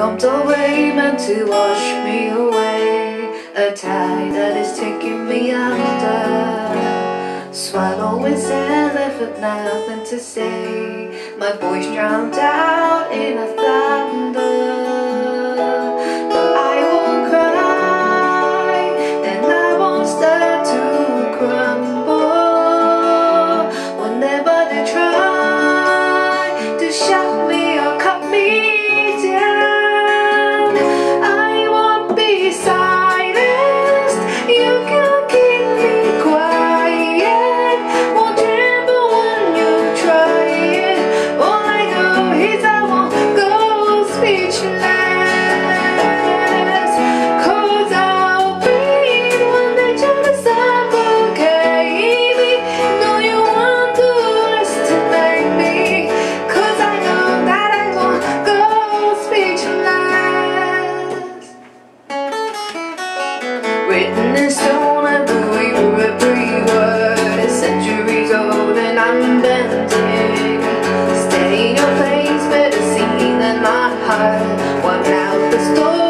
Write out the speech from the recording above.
comes a wave meant to wash me away. A tide that is taking me under. Swallowing sand left with nothing to say. My voice drowned out. written in stone I believe every word. Centuries old and I'm bending Stay in your place, better seen than not heard What now, the story?